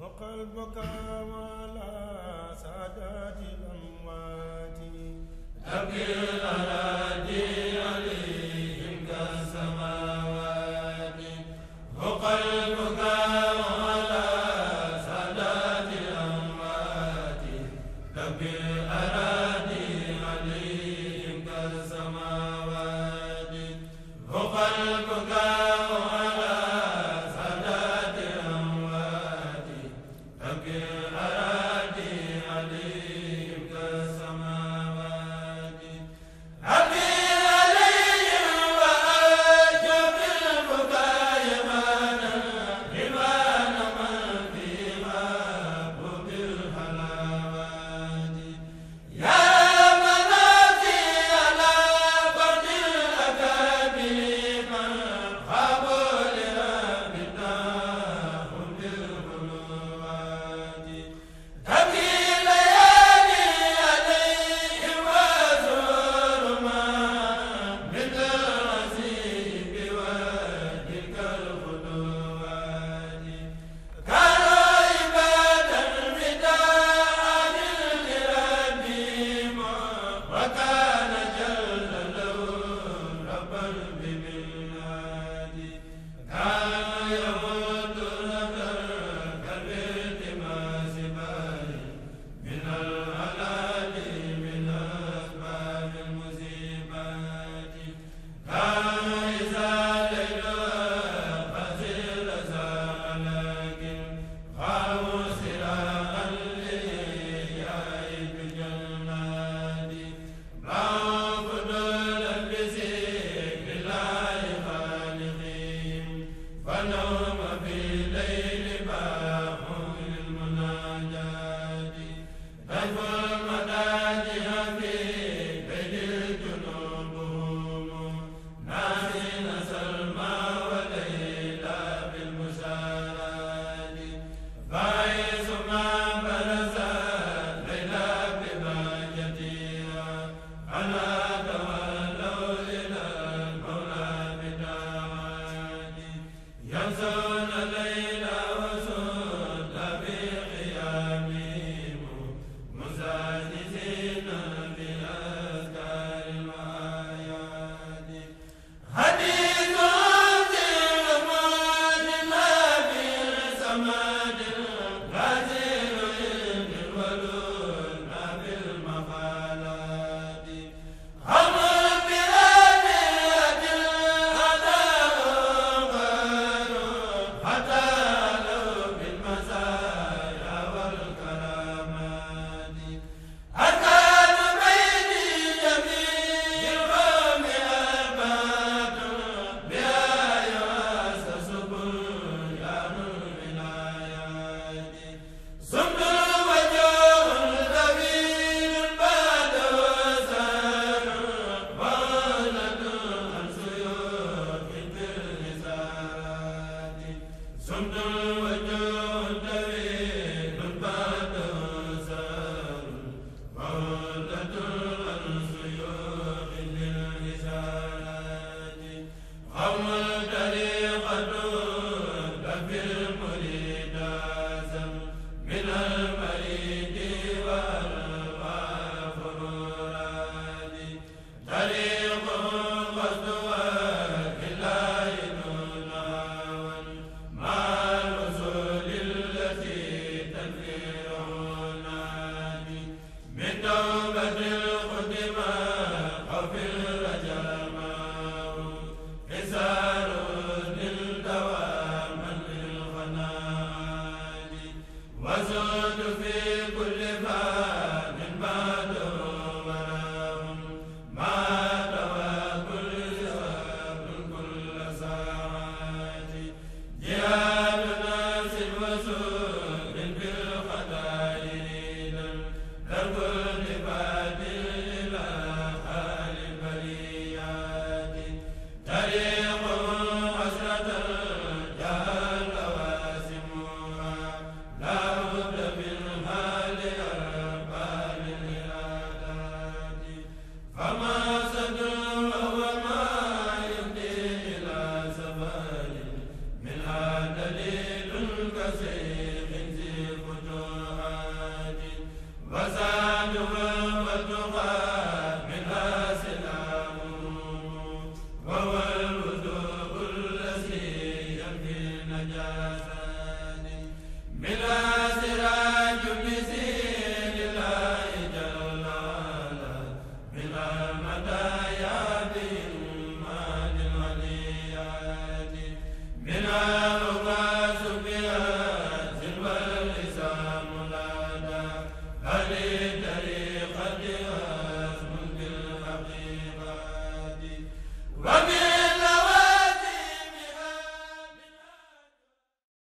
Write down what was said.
وقلبك على سادات الأموات. أبكي الأراضي